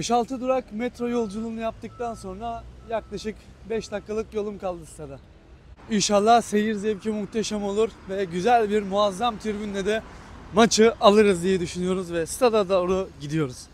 5-6 durak metro yolculuğunu yaptıktan sonra yaklaşık 5 dakikalık yolum kaldı stada. İnşallah seyir zevki muhteşem olur ve güzel bir muazzam tribünle de maçı alırız diye düşünüyoruz ve stada doğru gidiyoruz.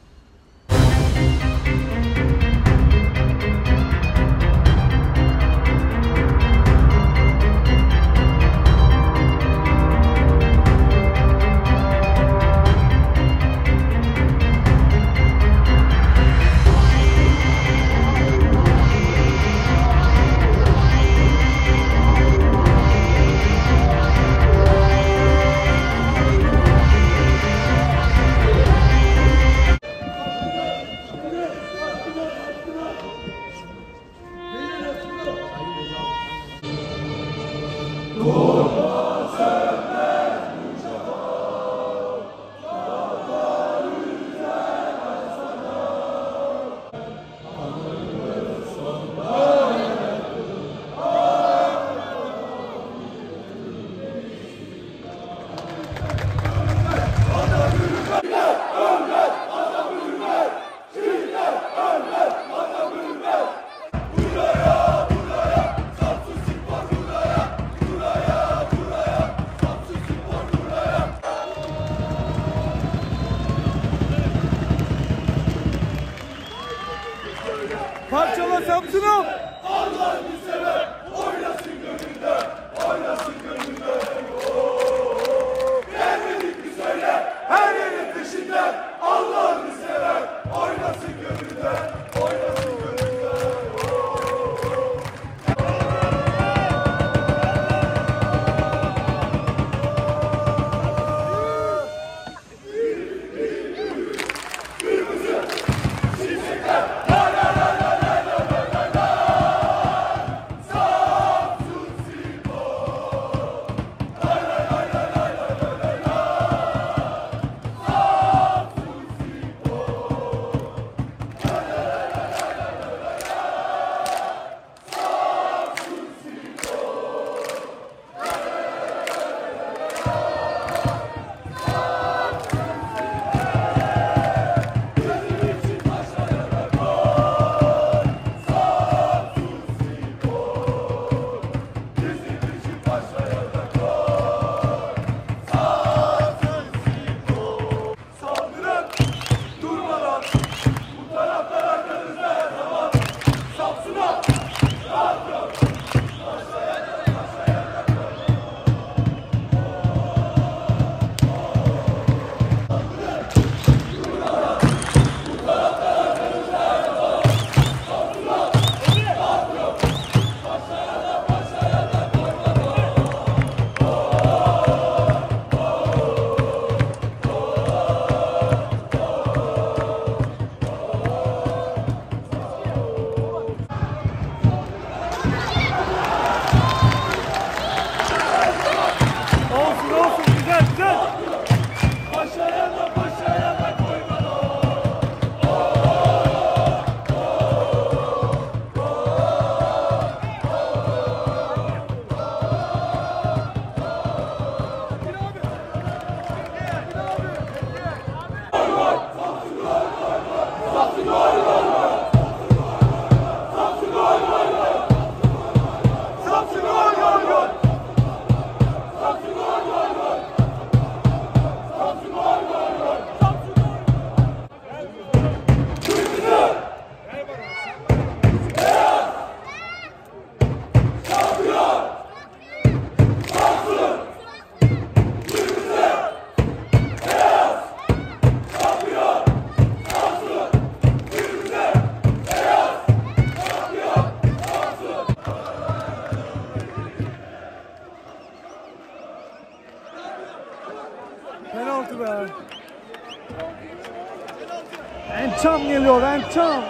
Ençam.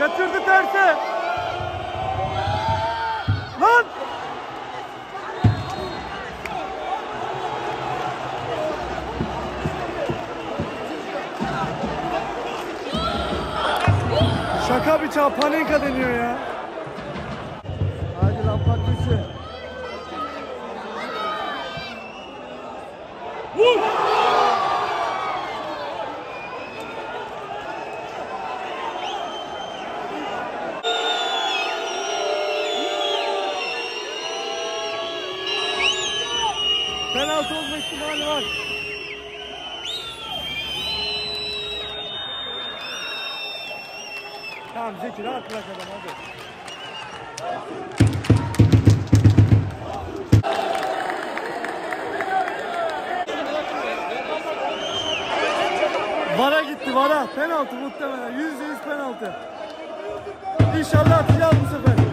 Yatırdı terse. Lan! Şaka bir çağ panika deniyor ya. çok meşgal var. Tamam Zeki rahat bırak adam hadi. Vara gitti vara. Penaltı muhtemelen. Yüzde yüz penaltı. İnşallah atacağız bu sefer.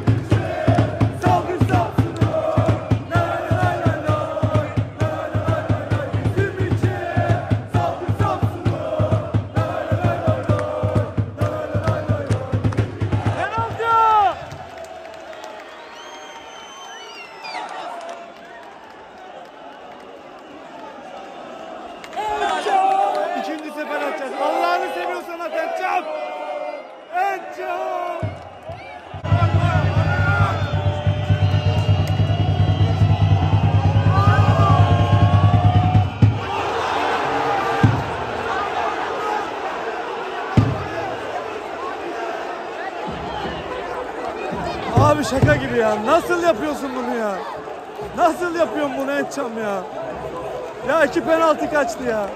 Abi şaka gibi ya. Nasıl yapıyorsun bunu ya? Nasıl yapıyorsun bunu Etçam ya? Ya iki penaltı kaçtı ya.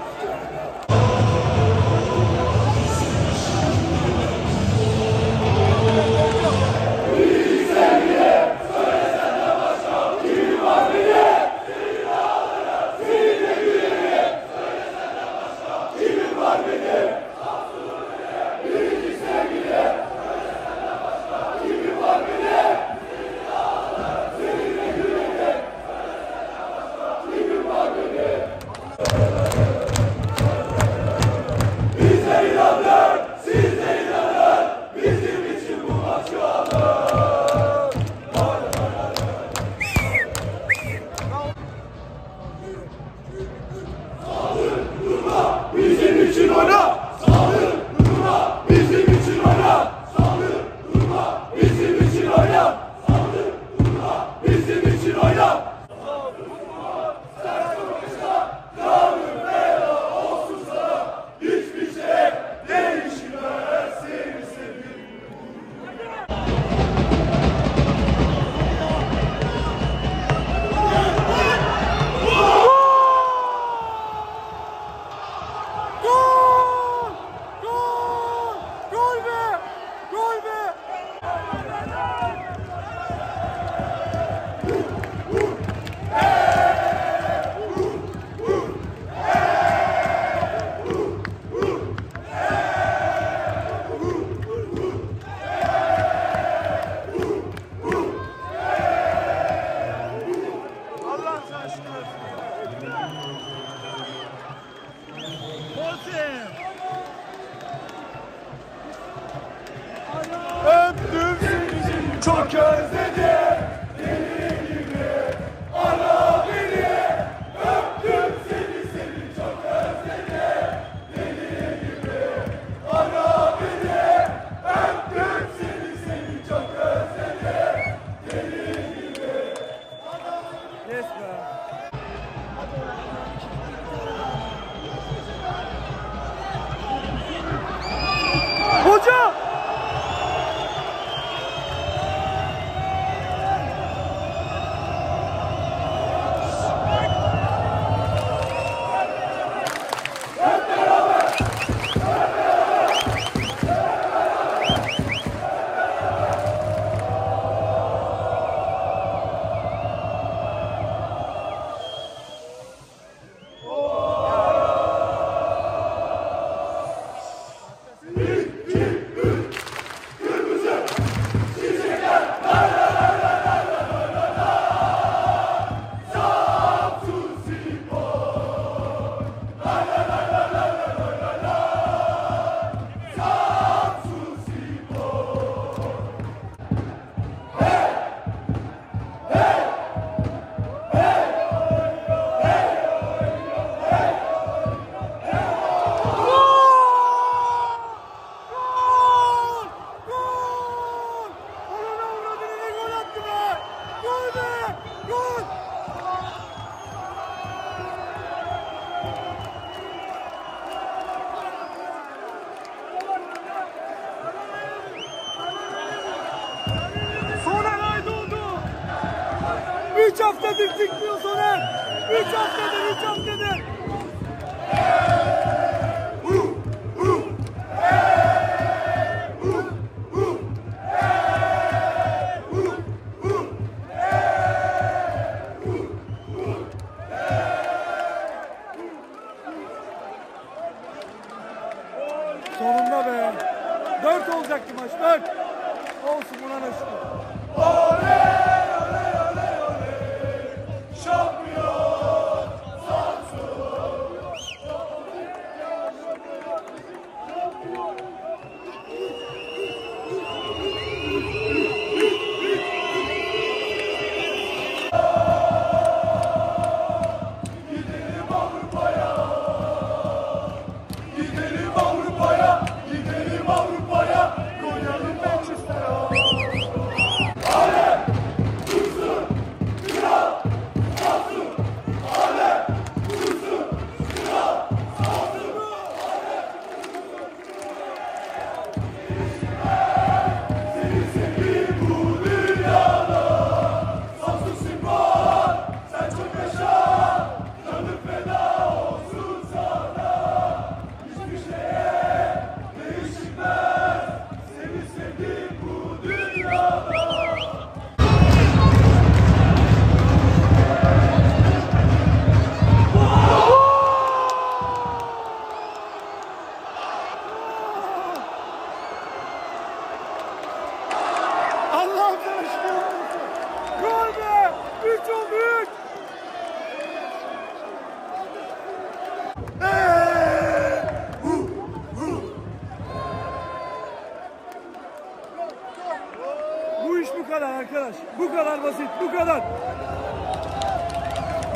Bu kadar arkadaş. Bu kadar basit. Bu kadar.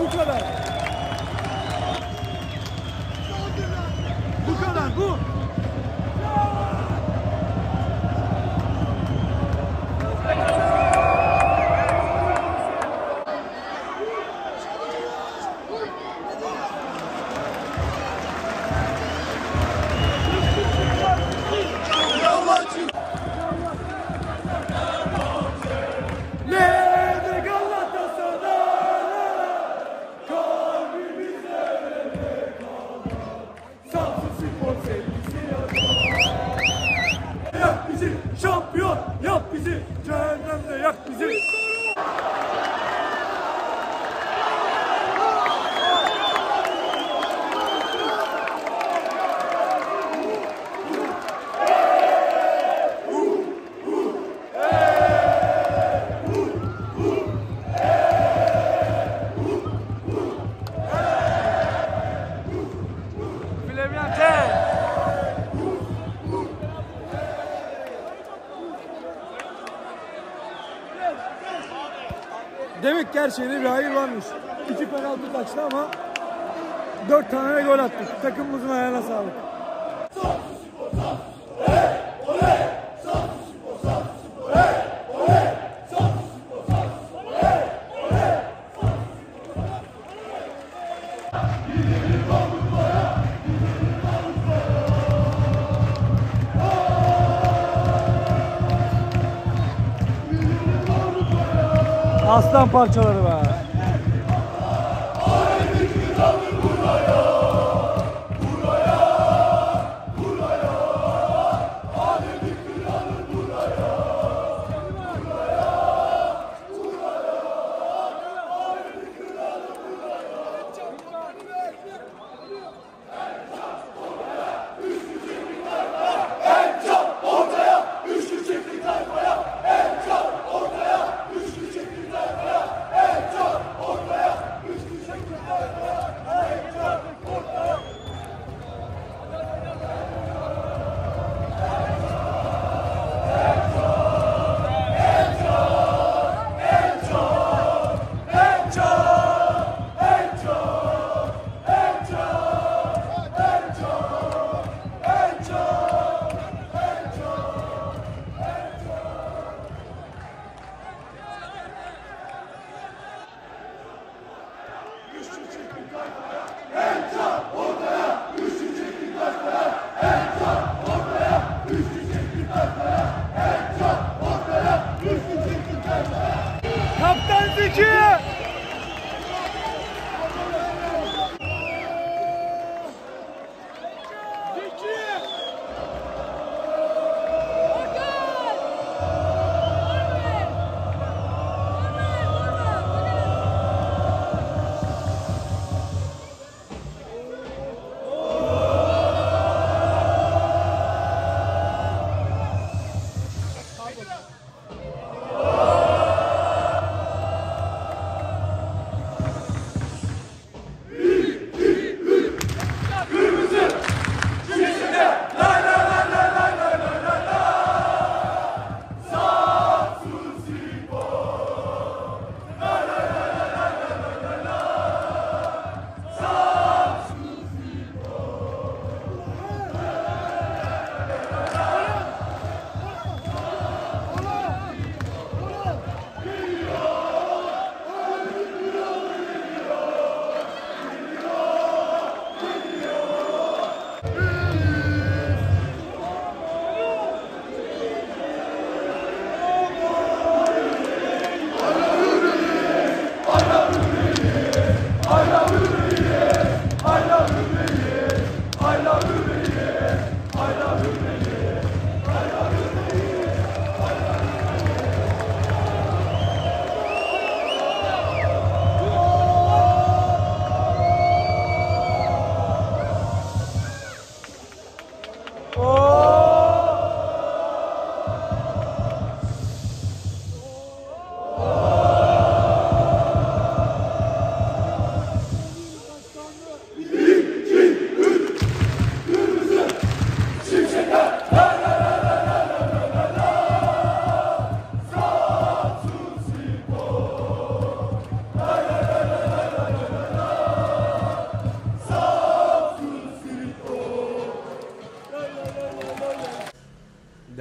Bu kadar. Bu kadar. Bu. Demek ki bir hayır varmış. İki penaltı kaçtı ama dört tane gol attık. Takımımızın ayağına sağlık. Aslan parçaları var.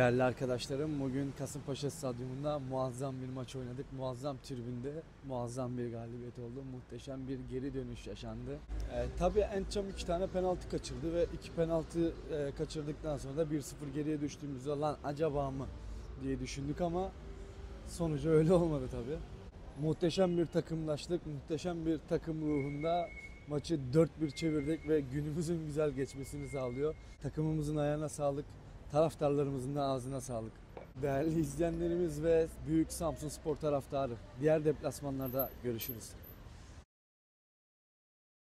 Değerli arkadaşlarım bugün Kasımpaşa Stadyumunda muazzam bir maç oynadık. Muazzam tribünde muazzam bir galibiyet oldu. Muhteşem bir geri dönüş yaşandı. Ee, tabii Entçam iki tane penaltı kaçırdı ve iki penaltı e, kaçırdıktan sonra da 1-0 geriye düştüğümüzde lan acaba mı diye düşündük ama sonucu öyle olmadı tabii. Muhteşem bir takımlaştık, muhteşem bir takım ruhunda maçı 4-1 çevirdik ve günümüzün güzel geçmesini sağlıyor. Takımımızın ayağına sağlık, taraftarlarımızın da ağzına sağlık. Değerli izleyenlerimiz ve Büyük Samsun Spor taraftarı, diğer deplasmanlarda görüşürüz.